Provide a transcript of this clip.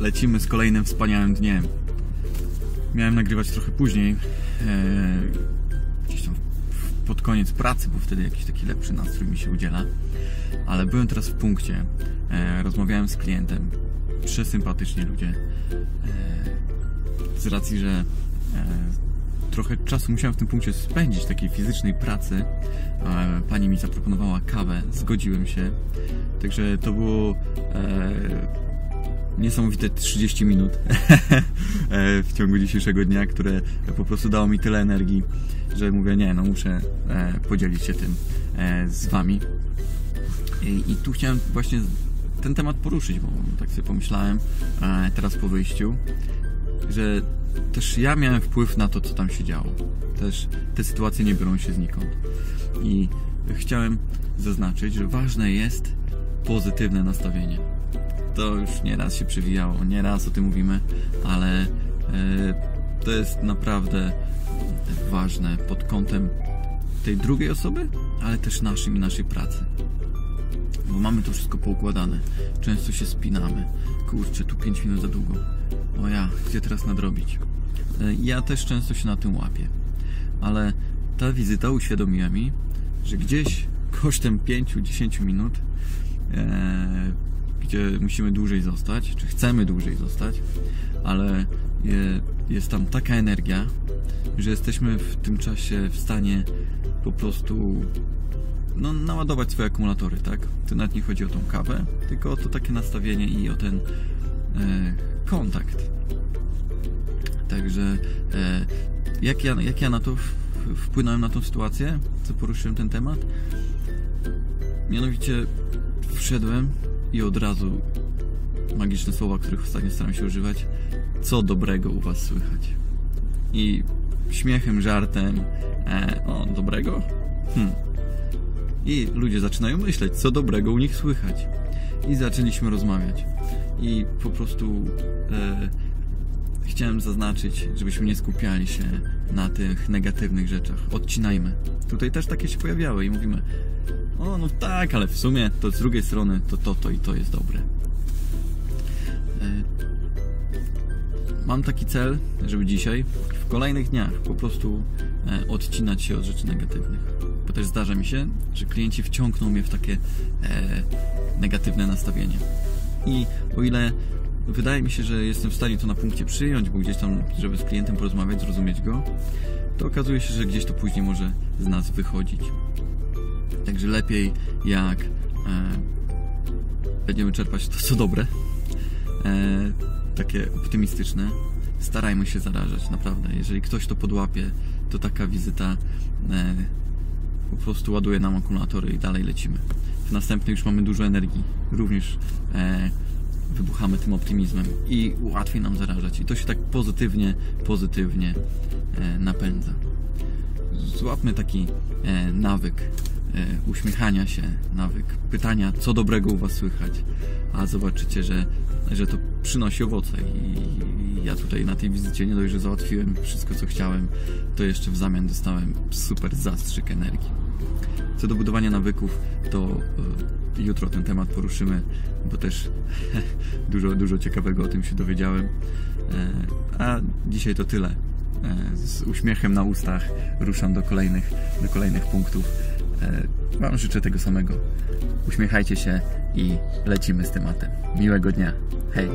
lecimy z kolejnym wspaniałym dniem. Miałem nagrywać trochę później, e, gdzieś tam pod koniec pracy, bo wtedy jakiś taki lepszy nastrój mi się udziela. Ale byłem teraz w punkcie, e, rozmawiałem z klientem, przesympatyczni ludzie. E, z racji, że e, trochę czasu musiałem w tym punkcie spędzić, takiej fizycznej pracy. Pani mi zaproponowała kawę, zgodziłem się. Także to było e, niesamowite 30 minut e, w ciągu dzisiejszego dnia, które po prostu dało mi tyle energii, że mówię, nie, no muszę e, podzielić się tym z Wami. I, tu chciałem właśnie ten temat poruszyć, bo tak sobie pomyślałem teraz po wyjściu, że też ja miałem wpływ na to, co tam się działo. Też te sytuacje nie biorą się znikąd. I chciałem zaznaczyć, że ważne jest pozytywne nastawienie. To już nieraz się przewijało, nieraz o tym mówimy, ale e, to jest naprawdę ważne pod kątem tej drugiej osoby, ale też naszym i naszej pracy. Bo mamy to wszystko poukładane. Często się spinamy. Kurczę, tu 5 minut za długo. O ja, gdzie teraz nadrobić? E, Ja też często się na tym łapię. Ale ta wizyta uświadomiła mi, że gdzieś kosztem 5-10 minut, e, gdzie musimy dłużej zostać, czy chcemy dłużej zostać, ale je, jest tam taka energia, że jesteśmy w tym czasie w stanie po prostu no, naładować swoje akumulatory, tak? To nawet nie chodzi o tą kawę, tylko o to takie nastawienie i o ten e, kontakt. Także e, jak, ja, jak ja na to wpłynąłem na tą sytuację, co poruszyłem ten temat? Mianowicie wszedłem i od razu magiczne słowa, których ostatnio staram się używać. Co dobrego u Was słychać? I śmiechem, żartem, e, o, dobrego? Hmm. I ludzie zaczynają myśleć, co dobrego u nich słychać. I zaczęliśmy rozmawiać. I po prostu e, chciałem zaznaczyć, żebyśmy nie skupiali się na tych negatywnych rzeczach. Odcinajmy. Tutaj też takie się pojawiały i mówimy, o no tak, ale w sumie to z drugiej strony to to, to i to jest dobre. E, Mam taki cel, żeby dzisiaj, w kolejnych dniach po prostu e, odcinać się od rzeczy negatywnych. Bo też zdarza mi się, że klienci wciągną mnie w takie e, negatywne nastawienie. I o ile wydaje mi się, że jestem w stanie to na punkcie przyjąć, bo gdzieś tam, żeby z klientem porozmawiać, zrozumieć go, to okazuje się, że gdzieś to później może z nas wychodzić. Także lepiej jak e, będziemy czerpać to, co dobre, e, takie optymistyczne, starajmy się zarażać, naprawdę. Jeżeli ktoś to podłapie, to taka wizyta e, po prostu ładuje nam akumulatory i dalej lecimy. W następnej już mamy dużo energii, również e, wybuchamy tym optymizmem i łatwiej nam zarażać. I to się tak pozytywnie, pozytywnie e, napędza. Złapmy taki e, nawyk uśmiechania się, nawyk pytania, co dobrego u Was słychać, a zobaczycie, że, że to przynosi owoce i ja tutaj na tej wizycie nie dość, że załatwiłem wszystko, co chciałem, to jeszcze w zamian dostałem super zastrzyk energii. Co do budowania nawyków, to e, jutro ten temat poruszymy, bo też dużo, dużo ciekawego o tym się dowiedziałem. E, a dzisiaj to tyle. E, z uśmiechem na ustach ruszam do kolejnych, do kolejnych punktów. E, Wam życzę tego samego. Uśmiechajcie się i lecimy z tematem. Miłego dnia. Hej!